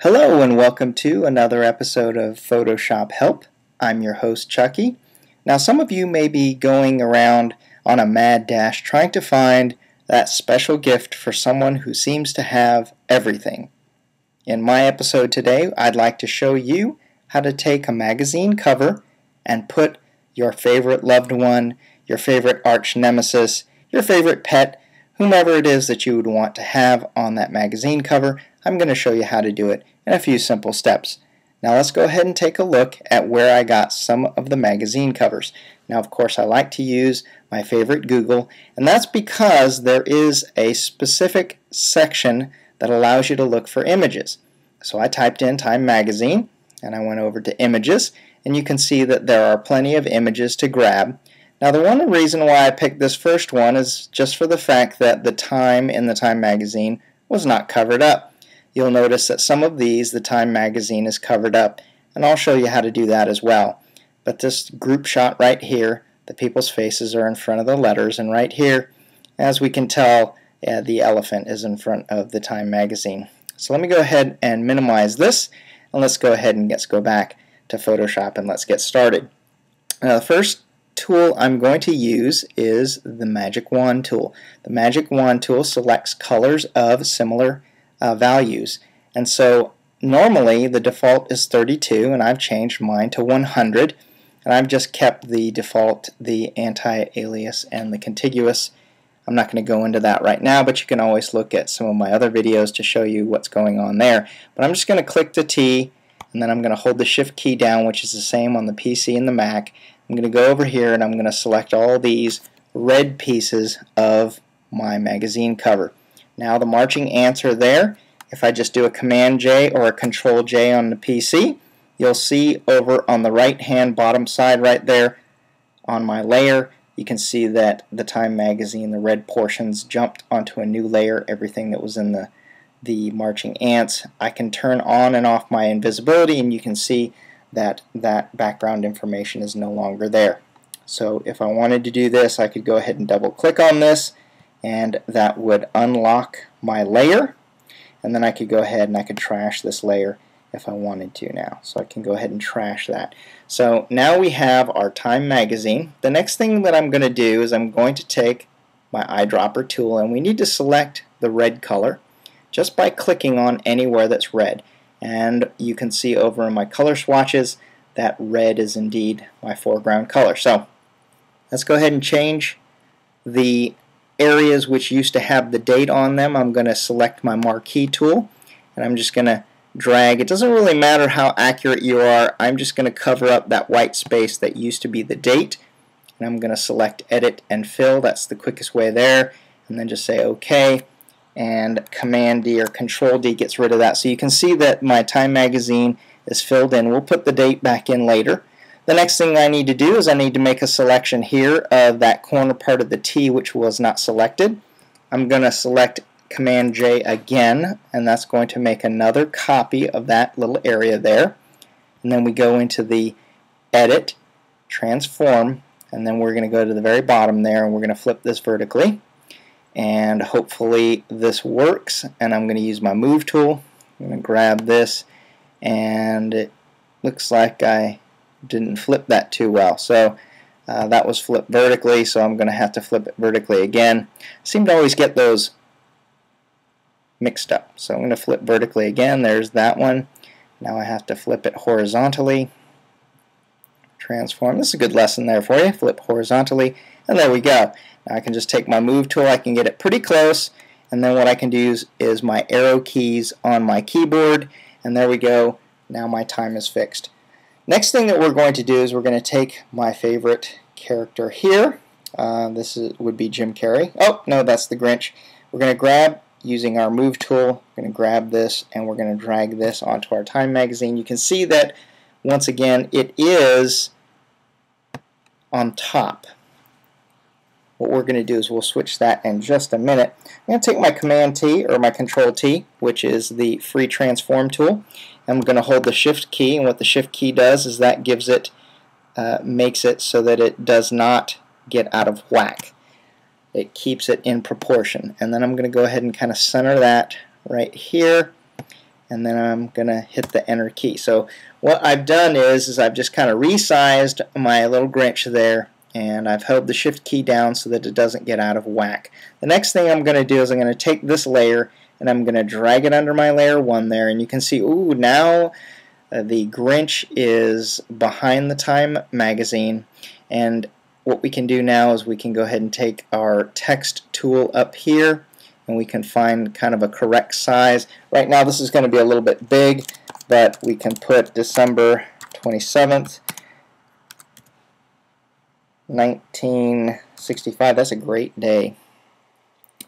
Hello and welcome to another episode of Photoshop Help. I'm your host Chucky. Now some of you may be going around on a mad dash trying to find that special gift for someone who seems to have everything. In my episode today I'd like to show you how to take a magazine cover and put your favorite loved one, your favorite arch nemesis, your favorite pet, whomever it is that you would want to have on that magazine cover, I'm going to show you how to do it in a few simple steps. Now let's go ahead and take a look at where I got some of the magazine covers. Now of course I like to use my favorite Google and that's because there is a specific section that allows you to look for images. So I typed in Time Magazine and I went over to images and you can see that there are plenty of images to grab now the one reason why I picked this first one is just for the fact that the time in the Time magazine was not covered up. You'll notice that some of these, the Time magazine is covered up, and I'll show you how to do that as well. But this group shot right here, the people's faces are in front of the letters, and right here, as we can tell, yeah, the elephant is in front of the Time magazine. So let me go ahead and minimize this, and let's go ahead and let's go back to Photoshop and let's get started. Now the first tool I'm going to use is the Magic Wand tool. The Magic Wand tool selects colors of similar uh, values. And so normally the default is 32 and I've changed mine to 100 and I've just kept the default, the anti-alias and the contiguous. I'm not going to go into that right now, but you can always look at some of my other videos to show you what's going on there. But I'm just going to click the T and then I'm going to hold the shift key down which is the same on the PC and the Mac I'm going to go over here and I'm going to select all these red pieces of my magazine cover. Now the marching ants are there. If I just do a Command J or a Control J on the PC, you'll see over on the right hand bottom side right there on my layer, you can see that the Time magazine, the red portions jumped onto a new layer, everything that was in the the marching ants. I can turn on and off my invisibility and you can see that that background information is no longer there. So if I wanted to do this, I could go ahead and double click on this and that would unlock my layer and then I could go ahead and I could trash this layer if I wanted to now. So I can go ahead and trash that. So now we have our Time magazine. The next thing that I'm going to do is I'm going to take my eyedropper tool and we need to select the red color just by clicking on anywhere that's red and you can see over in my color swatches that red is indeed my foreground color. So let's go ahead and change the areas which used to have the date on them. I'm going to select my marquee tool and I'm just going to drag. It doesn't really matter how accurate you are. I'm just going to cover up that white space that used to be the date and I'm going to select edit and fill. That's the quickest way there and then just say OK and Command D or Control D gets rid of that. So you can see that my Time magazine is filled in. We'll put the date back in later. The next thing I need to do is I need to make a selection here of that corner part of the T which was not selected. I'm going to select Command J again and that's going to make another copy of that little area there. And then we go into the Edit, Transform, and then we're going to go to the very bottom there and we're going to flip this vertically and hopefully this works and I'm going to use my move tool. I'm going to grab this and it looks like I didn't flip that too well. So uh, that was flipped vertically so I'm going to have to flip it vertically again. I seem to always get those mixed up. So I'm going to flip vertically again. There's that one. Now I have to flip it horizontally. Transform. This is a good lesson there for you. Flip horizontally and there we go I can just take my move tool, I can get it pretty close, and then what I can do is, is my arrow keys on my keyboard, and there we go, now my time is fixed. Next thing that we're going to do is we're going to take my favorite character here. Uh, this is, would be Jim Carrey. Oh, no, that's the Grinch. We're going to grab, using our move tool, we're going to grab this and we're going to drag this onto our Time magazine. You can see that, once again, it is on top what we're going to do is we'll switch that in just a minute. I'm going to take my Command T or my Control T, which is the free transform tool. I'm going to hold the Shift key, and what the Shift key does is that gives it, uh, makes it so that it does not get out of whack. It keeps it in proportion. And then I'm going to go ahead and kind of center that right here. and then I'm gonna hit the enter key so what I've done is is I've just kind of resized my little Grinch there and I've held the shift key down so that it doesn't get out of whack the next thing I'm gonna do is I'm gonna take this layer and I'm gonna drag it under my layer 1 there and you can see ooh now uh, the Grinch is behind the Time magazine and what we can do now is we can go ahead and take our text tool up here and we can find kind of a correct size. Right now this is going to be a little bit big, but we can put December 27th, 1965. That's a great day,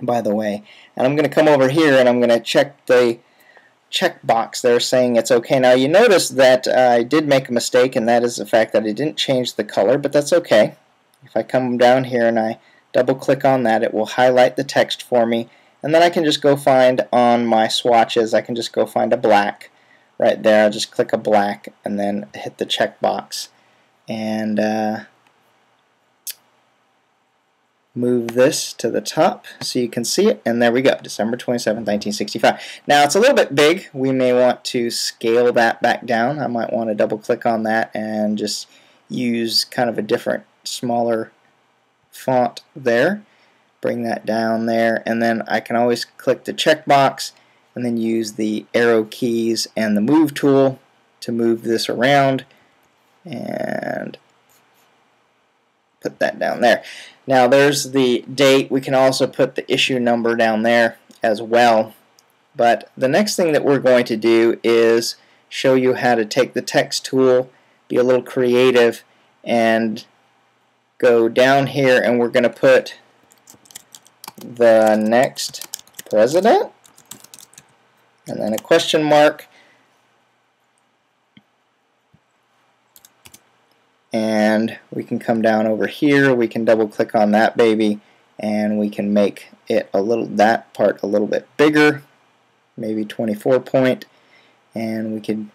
by the way. And I'm going to come over here and I'm going to check the checkbox there saying it's okay. Now you notice that I did make a mistake and that is the fact that I didn't change the color, but that's okay. If I come down here and I double click on that, it will highlight the text for me and then I can just go find on my swatches, I can just go find a black right there. I'll just click a black and then hit the checkbox and uh, move this to the top so you can see it and there we go December 27, 1965 now it's a little bit big. We may want to scale that back down. I might want to double click on that and just use kind of a different smaller font there. Bring that down there and then I can always click the checkbox and then use the arrow keys and the move tool to move this around. And put that down there. Now there's the date. We can also put the issue number down there as well. But the next thing that we're going to do is show you how to take the text tool, be a little creative, and go down here and we're going to put the next president, and then a question mark, and we can come down over here, we can double click on that baby, and we can make it a little, that part a little bit bigger, maybe 24 point, and we can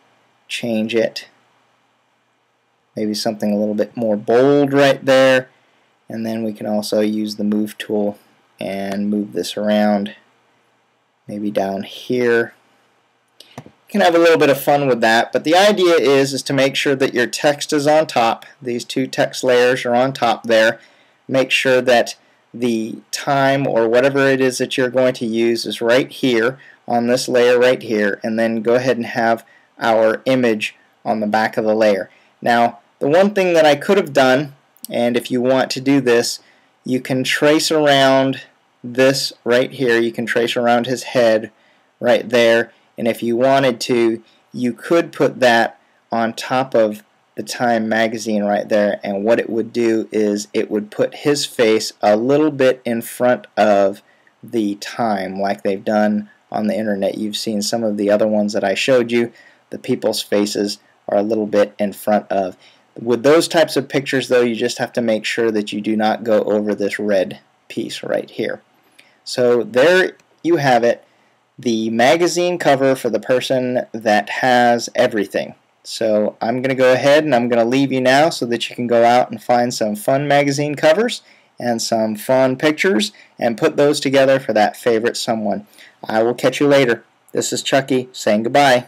change it maybe something a little bit more bold right there. And then we can also use the move tool and move this around maybe down here can have a little bit of fun with that but the idea is is to make sure that your text is on top. These two text layers are on top there. Make sure that the time or whatever it is that you're going to use is right here on this layer right here and then go ahead and have our image on the back of the layer. Now the one thing that I could have done and if you want to do this you can trace around this right here. You can trace around his head right there and if you wanted to you could put that on top of the Time magazine right there. And what it would do is it would put his face a little bit in front of the Time like they've done on the internet. You've seen some of the other ones that I showed you. The people's faces are a little bit in front of. With those types of pictures though you just have to make sure that you do not go over this red piece right here. So there you have it, the magazine cover for the person that has everything. So I'm going to go ahead and I'm going to leave you now so that you can go out and find some fun magazine covers and some fun pictures and put those together for that favorite someone. I will catch you later. This is Chucky saying goodbye.